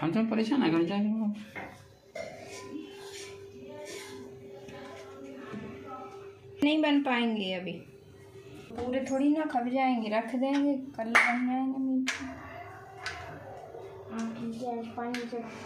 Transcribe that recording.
हम तो परेशान है कर जाएँगे नहीं बन पाएँगे अभी। पूरे थोड़ी ना खप जाएँगे रख देंगे कल बन जाएँगे मीठे पानी